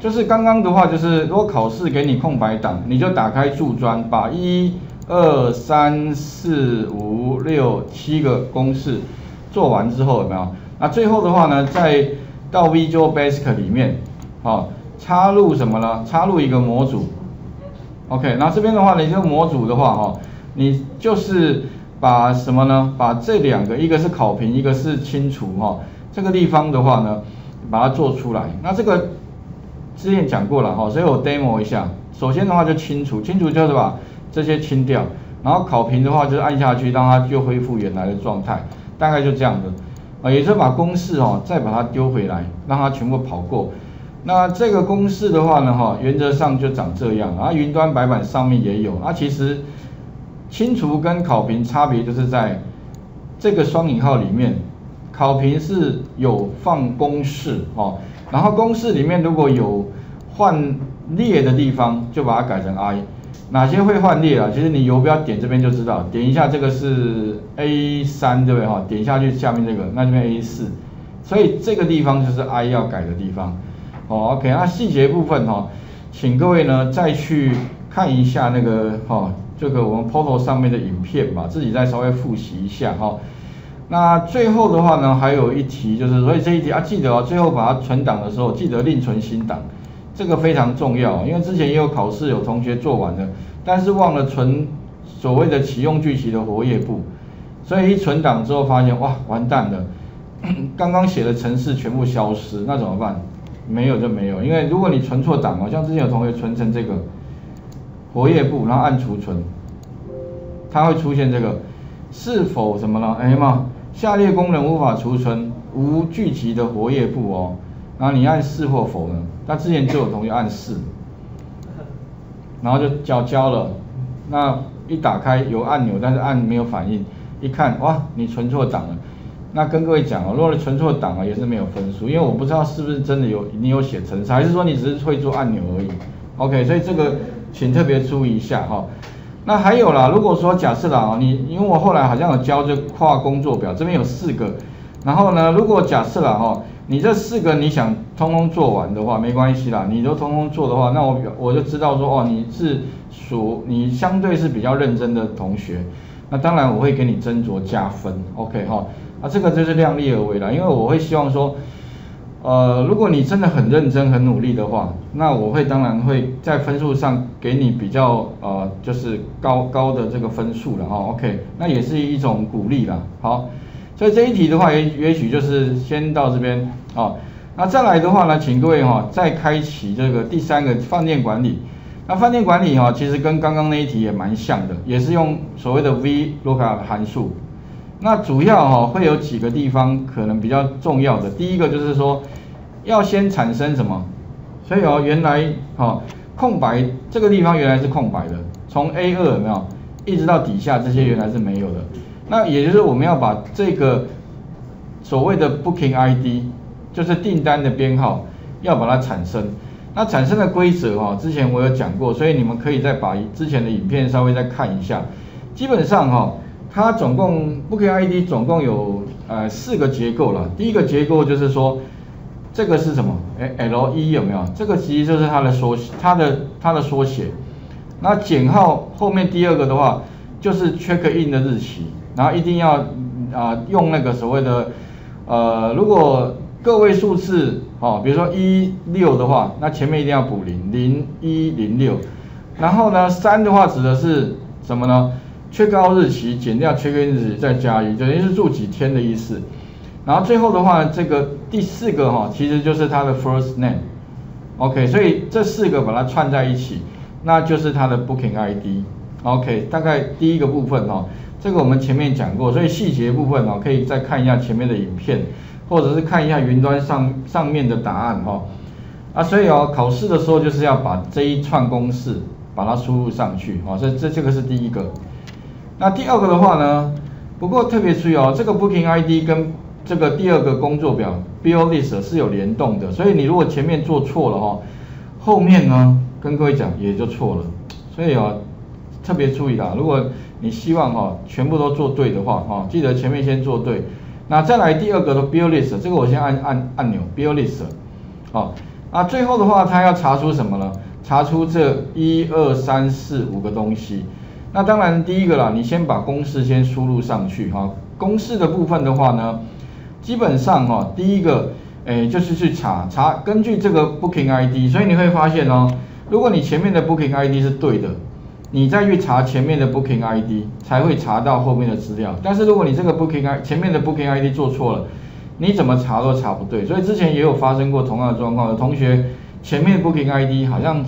就是刚刚的话，就是如果考试给你空白档，你就打开注专，把一、二、三、四、五、六、七个公式做完之后，有没有？那最后的话呢，再到 Visual Basic 里面，好，插入什么呢？插入一个模组。OK，那这边的话呢，这个模组的话，哈，你就是把什么呢？把这两个，一个是考评，一个是清除，哈，这个地方的话呢，把它做出来。那这个。之前讲过了哈，所以我 demo 一下。首先的话就清除，清除就是把这些清掉，然后考评的话就按下去，让它就恢复原来的状态，大概就这样的。啊，也就是把公式哦再把它丢回来，让它全部跑过。那这个公式的话呢哈，原则上就长这样。啊，云端白板上面也有。啊，其实清除跟考评差别就是在这个双引号里面，考评是有放公式哦。然后公式里面如果有换列的地方，就把它改成 i。哪些会换列啊？其实你游标点这边就知道，点一下这个是 a 三，对不对哈？点下去下面这个，那这边 a 四，所以这个地方就是 i 要改的地方。哦，OK，那细节部分哈，请各位呢再去看一下那个哈，这个我们 Portal 上面的影片吧，自己再稍微复习一下哈。那最后的话呢，还有一题就是，所以这一题啊，记得哦，最后把它存档的时候，记得另存新档，这个非常重要，因为之前也有考试有同学做完了，但是忘了存所谓的启用剧集的活页簿，所以一存档之后发现哇，完蛋了，刚刚写的程式全部消失，那怎么办？没有就没有，因为如果你存错档哦，像之前有同学存成这个活页簿，然后按储存，它会出现这个是否什么呢？哎妈！下列功能无法储存无聚集的活页簿哦，然后你按是或否呢？那之前就有同学按是，然后就交交了，那一打开有按钮，但是按没有反应，一看哇，你存错档了。那跟各位讲哦，如果你存错档了也是没有分数，因为我不知道是不是真的有你有写程式，还是说你只是会做按钮而已。OK，所以这个请特别注意一下哈。那还有啦，如果说假设啦，你因为我后来好像有教这跨工作表，这边有四个，然后呢，如果假设啦哈，你这四个你想通通做完的话，没关系啦，你都通通做的话，那我我就知道说哦，你是属你相对是比较认真的同学，那当然我会给你斟酌加分，OK 哈，啊这个就是量力而为啦，因为我会希望说。呃，如果你真的很认真、很努力的话，那我会当然会在分数上给你比较呃，就是高高的这个分数了哈。OK，那也是一种鼓励啦。好，所以这一题的话，也也许就是先到这边啊。那再来的话呢，请各位哈，再开启这个第三个饭店管理。那饭店管理哈，其实跟刚刚那一题也蛮像的，也是用所谓的 VLOOKUP 函数。那主要哈会有几个地方可能比较重要的，第一个就是说要先产生什么，所以哦原来哈空白这个地方原来是空白的，从 A 二有没有？一直到底下这些原来是没有的，那也就是我们要把这个所谓的 Booking ID 就是订单的编号要把它产生，那产生的规则哈之前我有讲过，所以你们可以再把之前的影片稍微再看一下，基本上哈。它总共 book ID 总共有呃四个结构了。第一个结构就是说，这个是什么？哎，L 一有没有？这个其实就是它的缩写，它的它的缩写。那减号后面第二个的话，就是 Check In 的日期，然后一定要啊用那个所谓的呃，如果个位数字哦，比如说一六的话，那前面一定要补零零一零六。然后呢，三的话指的是什么呢？缺高日期减掉缺根日期再加一，等于是住几天的意思。然后最后的话，这个第四个哈，其实就是它的 first name。OK，所以这四个把它串在一起，那就是它的 booking ID。OK，大概第一个部分哈，这个我们前面讲过，所以细节部分哦，可以再看一下前面的影片，或者是看一下云端上上面的答案哈。啊，所以哦，考试的时候就是要把这一串公式把它输入上去啊，所以这这个是第一个。那第二个的话呢，不过特别注意哦，这个 Booking ID 跟这个第二个工作表 Bill List 是有联动的，所以你如果前面做错了哈，后面呢跟各位讲也就错了，所以啊特别注意啦，如果你希望哈全部都做对的话哈，记得前面先做对，那再来第二个的 Bill List，这个我先按按按钮 Bill List，好，那，最后的话，它要查出什么呢？查出这一二三四五个东西。那当然，第一个啦，你先把公式先输入上去哈。公式的部分的话呢，基本上哈，第一个，诶，就是去查查，根据这个 Booking ID，所以你会发现哦，如果你前面的 Booking ID 是对的，你再去查前面的 Booking ID，才会查到后面的资料。但是如果你这个 Booking 前面的 Booking ID 做错了，你怎么查都查不对。所以之前也有发生过同样的状况，有同学前面 Booking ID 好像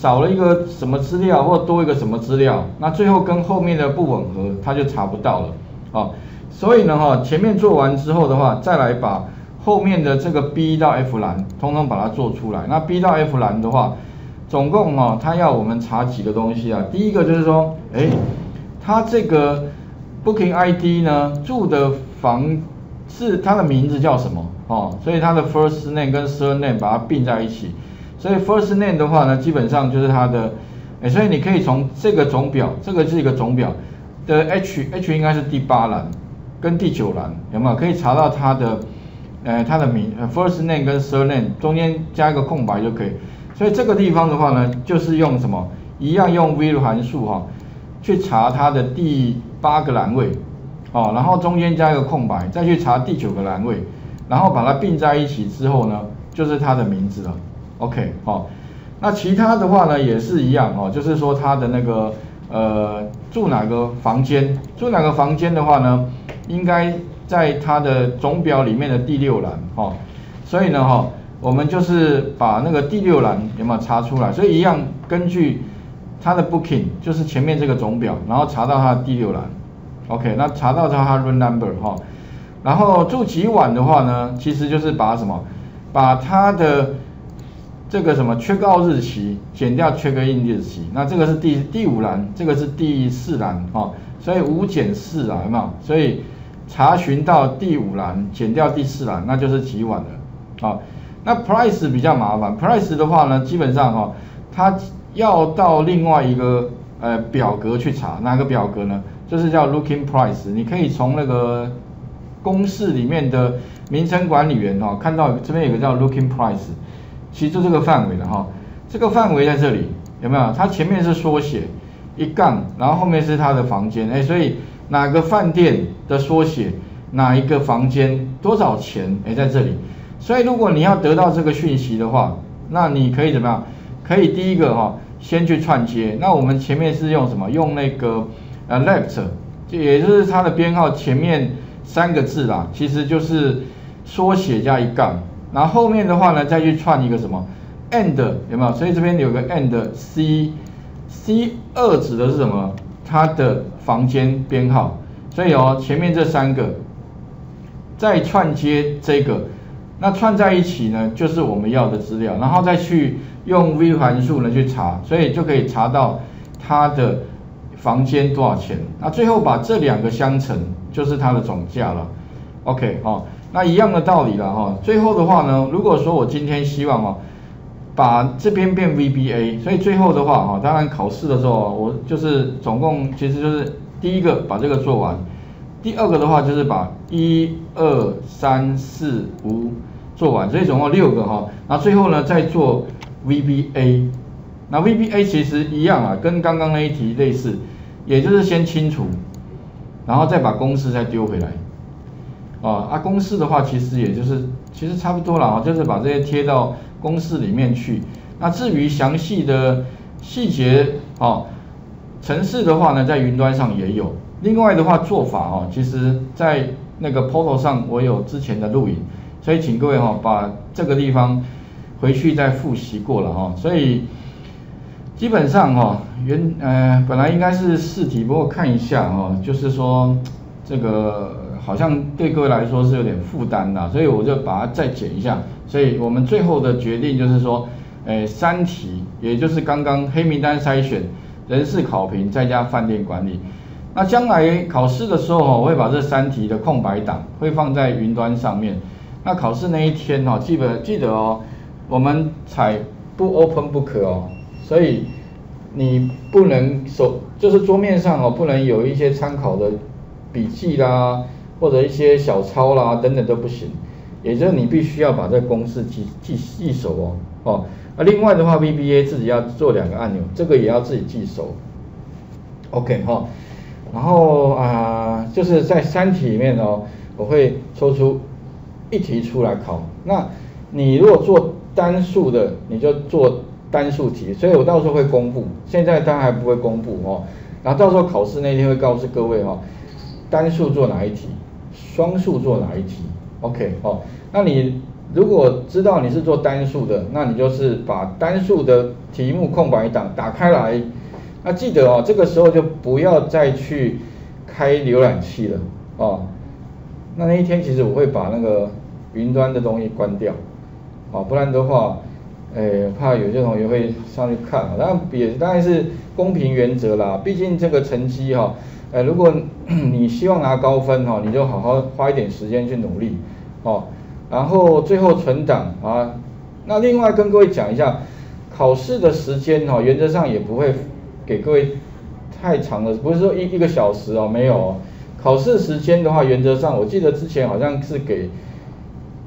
少了一个什么资料，或多一个什么资料，那最后跟后面的不吻合，他就查不到了啊。所以呢，哈，前面做完之后的话，再来把后面的这个 B 到 F 栏，通通把它做出来。那 B 到 F 栏的话，总共哈，它要我们查几个东西啊？第一个就是说，哎，它这个 Booking ID 呢，住的房是它的名字叫什么？哦，所以它的 First Name 跟 Surname 把它并在一起。所以 First Name 的话呢，基本上就是它的，哎，所以你可以从这个总表，这个是一个总表的 H H 应该是第八栏。跟第九栏有没有可以查到它的，呃，它的名，first name 跟 surname 中间加一个空白就可以。所以这个地方的话呢，就是用什么？一样用 v 函数哈，去查它的第八个栏位，哦，然后中间加一个空白，再去查第九个栏位，然后把它并在一起之后呢，就是它的名字了。OK，好，那其他的话呢也是一样哦，就是说他的那个呃住哪个房间，住哪个房间的话呢？应该在它的总表里面的第六栏，哈，所以呢，哈，我们就是把那个第六栏有没有查出来？所以一样根据它的 booking，就是前面这个总表，然后查到它的第六栏，OK，那查到它 room number，哈，然后住几晚的话呢，其实就是把什么，把它的这个什么 check out 日期减掉缺个印日期，那这个是第第五栏，这个是第四栏，哈，所以五减四啊，有没有？所以查询到第五栏，减掉第四栏，那就是几晚了，啊，那 price 比较麻烦，price 的话呢，基本上哈，它要到另外一个呃表格去查，哪个表格呢？就是叫 looking price，你可以从那个公式里面的名称管理员哈，看到这边有个叫 looking price，其实就这个范围的哈，这个范围在这里有没有？它前面是缩写一杠，然后后面是它的房间，哎，所以。哪个饭店的缩写，哪一个房间多少钱？哎，在这里。所以如果你要得到这个讯息的话，那你可以怎么样？可以第一个哈，先去串接。那我们前面是用什么？用那个呃 left，就也就是它的编号前面三个字啦，其实就是缩写加一杠。然后后面的话呢，再去串一个什么 and 有没有？所以这边有个 and c，c 二指的是什么？它的房间编号，所以哦，前面这三个再串接这个，那串在一起呢，就是我们要的资料，然后再去用 v 函数呢去查，所以就可以查到它的房间多少钱。那最后把这两个相乘，就是它的总价了。OK，哦，那一样的道理了哈。最后的话呢，如果说我今天希望哦。把这边变 VBA，所以最后的话哈，当然考试的时候我就是总共其实就是第一个把这个做完，第二个的话就是把一二三四五做完，所以总共六个哈，那最后呢再做 VBA，那 VBA 其实一样啊，跟刚刚那一题类似，也就是先清除，然后再把公式再丢回来，啊啊公式的话其实也就是其实差不多了啊，就是把这些贴到。公式里面去，那至于详细的细节哦，程式的话呢，在云端上也有。另外的话做法哦，其实在那个 portal 上我有之前的录影，所以请各位哈把这个地方回去再复习过了哈。所以基本上哈原呃本来应该是试题，不过看一下哈，就是说这个好像对各位来说是有点负担的，所以我就把它再剪一下。所以我们最后的决定就是说，诶，三题，也就是刚刚黑名单筛选、人事考评再加饭店管理。那将来考试的时候，我会把这三题的空白档会放在云端上面。那考试那一天哈，记得记得哦，我们采不 open book 哦，所以你不能手就是桌面上哦，不能有一些参考的笔记啦，或者一些小抄啦等等都不行。也就是你必须要把这公式记记记熟哦，哦，那另外的话，VBA 自己要做两个按钮，这个也要自己记熟，OK 哈，然后啊，就是在三题里面哦，我会抽出一题出来考，那你如果做单数的，你就做单数题，所以我到时候会公布，现在当然还不会公布哦，然后到时候考试那天会告诉各位哈，单数做哪一题，双数做哪一题。OK，哦，那你如果知道你是做单数的，那你就是把单数的题目空白档打开来，那记得哦，这个时候就不要再去开浏览器了，哦，那那一天其实我会把那个云端的东西关掉，哦，不然的话，诶，怕有些同学会上去看，那也当然是公平原则啦，毕竟这个成绩哈。哎，如果你希望拿高分哈，你就好好花一点时间去努力，哦，然后最后存档啊。那另外跟各位讲一下，考试的时间哈，原则上也不会给各位太长的，不是说一一个小时哦，没有。哦考试时间的话，原则上我记得之前好像是给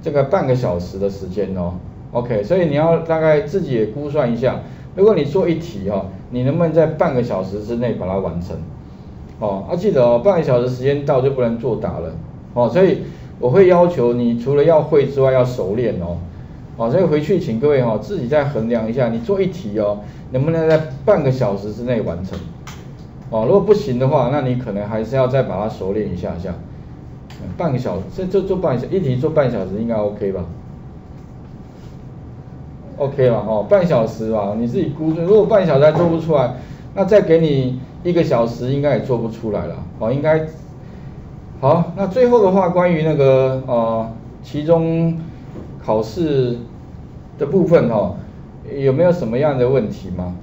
这个半个小时的时间哦。OK，所以你要大概自己也估算一下，如果你做一题哈，你能不能在半个小时之内把它完成？哦，要记得哦，半个小时时间到就不能作答了，哦，所以我会要求你除了要会之外要熟练哦，哦，所以回去请各位哈自己再衡量一下，你做一题哦，能不能在半个小时之内完成？哦，如果不行的话，那你可能还是要再把它熟练一下下，半个小时，这做做半小一题做半小时应该 OK 吧？OK 吧，哦，半小时吧，你自己估算，如果半小时还做不出来，那再给你。一个小时应该也做不出来了，哦，应该好。那最后的话，关于那个呃，其中考试的部分哈，有没有什么样的问题吗？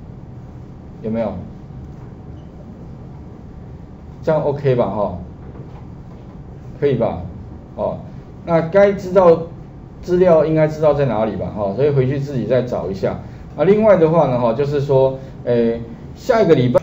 有没有？这样 OK 吧，哈，可以吧？哦，那该知道资料应该知道在哪里吧，哈，所以回去自己再找一下。啊，另外的话呢，哈，就是说，诶，下一个礼拜。